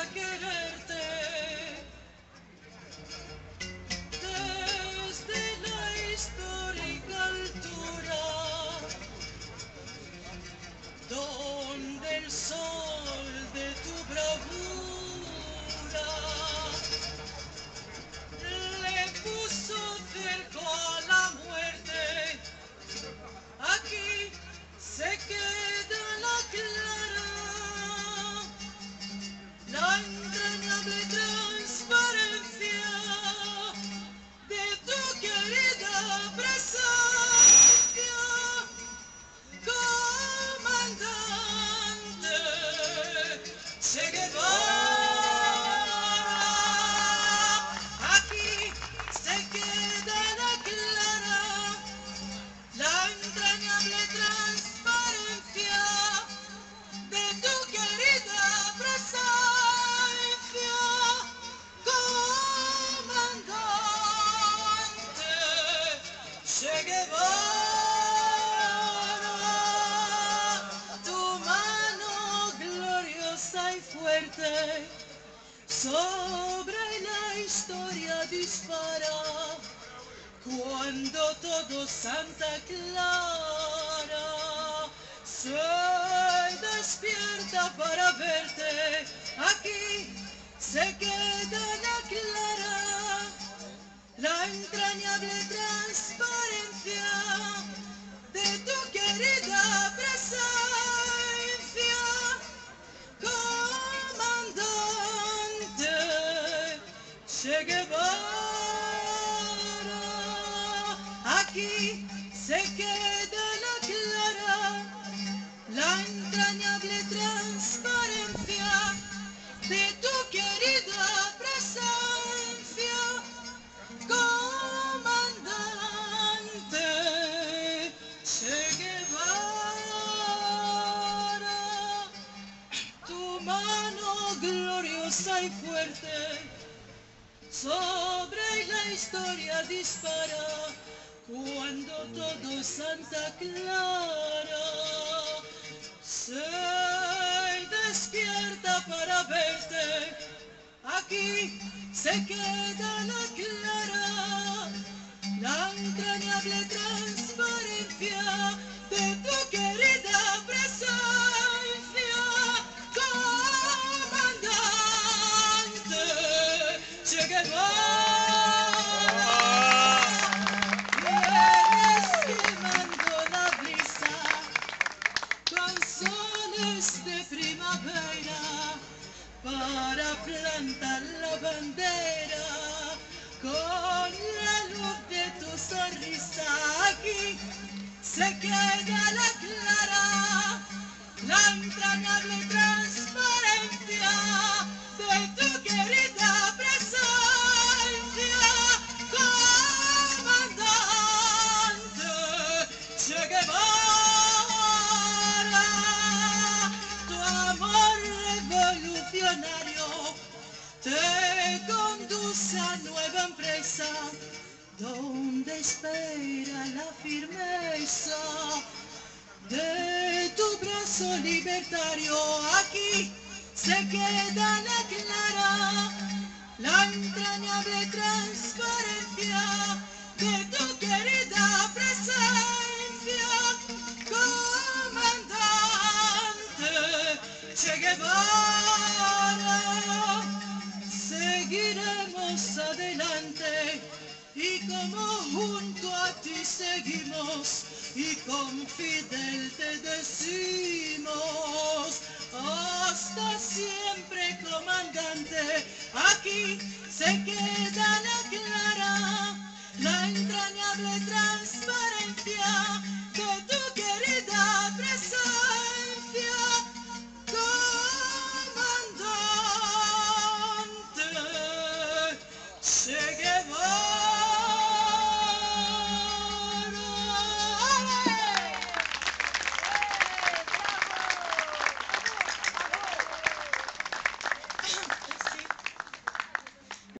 look at her. Tu mano gloriosa y fuerte sobre la historia dispara cuando todo Santa Clara se despierta para verte. Aquí se queda la clara la entrañable transparencia de tu querida presencia, comandante Che Guevara. Aquí se queda la clara, la entrañable transparencia y fuerte sobre la historia dispara cuando todo Santa Clara. Se despierta para verte Aquí se queda la clara, la entrañable transparencia de tu Che Guevara. La brisa con soles de primavera para plantar la bandera con la luz de tu sonrisa aquí se queda la clara la entrañable transparencia donde espera la firmeza de tu brazo libertario aquí se queda la clara la entrañable transparencia de tu querida presencia comandante Che Guevara. Seguiremos adelante y como junto a ti seguimos y con Fidel te decimos hasta siempre comandante aquí se queda la clara la entrañable transparencia